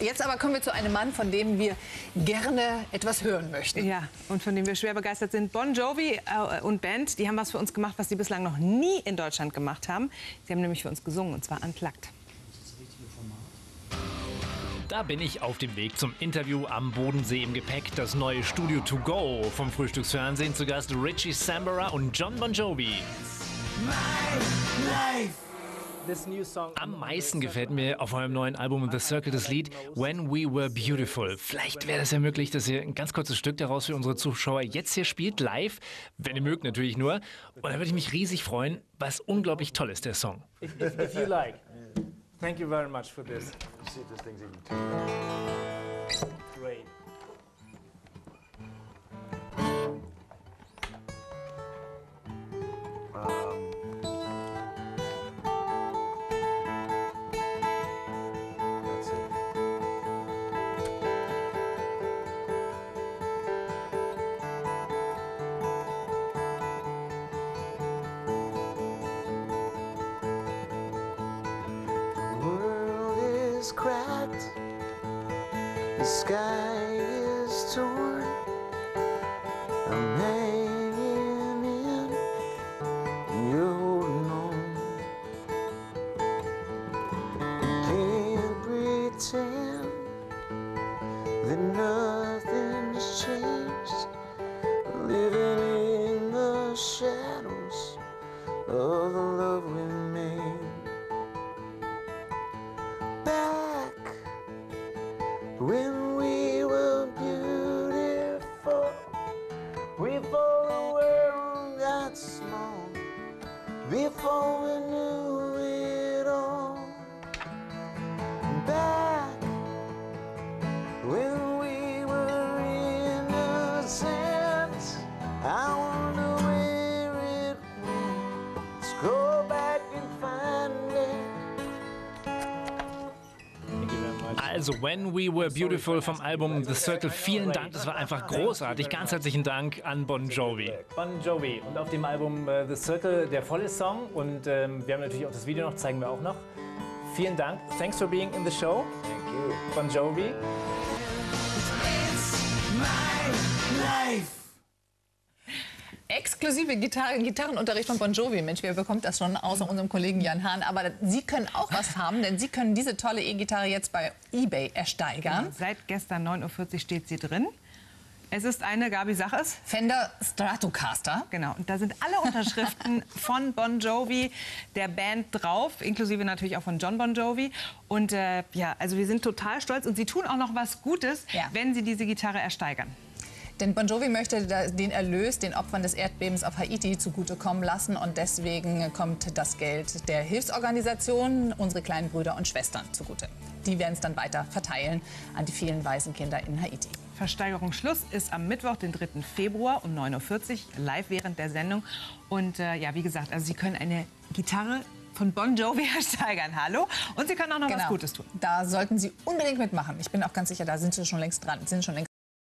Jetzt aber kommen wir zu einem Mann, von dem wir gerne etwas hören möchten. Ja, und von dem wir schwer begeistert sind. Bon Jovi äh, und Band, die haben was für uns gemacht, was sie bislang noch nie in Deutschland gemacht haben. Sie haben nämlich für uns gesungen, und zwar unplugged. Da bin ich auf dem Weg zum Interview am Bodensee im Gepäck. Das neue Studio To Go vom Frühstücksfernsehen. Zu Gast Richie Sambora und John Bon Jovi. Am meisten gefällt mir auf eurem neuen Album The Circle das Lied When We Were Beautiful. Vielleicht wäre das ja möglich, dass ihr ein ganz kurzes Stück daraus für unsere Zuschauer jetzt hier spielt, live, wenn ihr mögt natürlich nur. Und da würde ich mich riesig freuen, was unglaublich toll ist, der Song. If, if, if you like. Thank you very much for this. See if this thing's even is cracked. The sky is torn. I'm hanging in. You're on. Can't pretend that nothing before we knew Also When We Were Beautiful vom Album The Circle. Vielen Dank, das war einfach großartig. Ganz herzlichen Dank an Bon Jovi. Bon Jovi. Und auf dem Album äh, The Circle der volle Song. Und ähm, wir haben natürlich auch das Video noch, zeigen wir auch noch. Vielen Dank. Thanks for being in the show. Thank you. Bon Jovi. Exklusive Gitarren, Gitarrenunterricht von Bon Jovi. Mensch, wer bekommt das schon außer unserem Kollegen Jan Hahn? Aber Sie können auch was haben, denn Sie können diese tolle E-Gitarre jetzt bei eBay ersteigern. Seit gestern 9.40 Uhr steht sie drin. Es ist eine, Gabi, sag es. Fender Stratocaster. Genau, und da sind alle Unterschriften von Bon Jovi, der Band drauf, inklusive natürlich auch von John Bon Jovi. Und äh, ja, also wir sind total stolz und sie tun auch noch was Gutes, Ja. wenn sie diese Gitarre ersteigern. Denn Bon Jovi möchte den Erlös den Opfern des Erdbebens auf Haiti zugutekommen lassen. Und deswegen kommt das Geld der Hilfsorganisationen, unsere kleinen Brüder und Schwestern zugute. Die werden es dann weiter verteilen an die vielen Waisenkinder in Haiti. Versteigerungsschluss ist am Mittwoch, den 3. Februar um 9.40 Uhr, live während der Sendung. Und äh, ja, wie gesagt, also Sie können eine Gitarre von Bon Jovi ersteigern. Hallo. Und Sie können auch noch was Gutes tun. Da sollten Sie unbedingt mitmachen. Ich bin auch ganz sicher, da sind Sie schon längst dran. Sind schon längst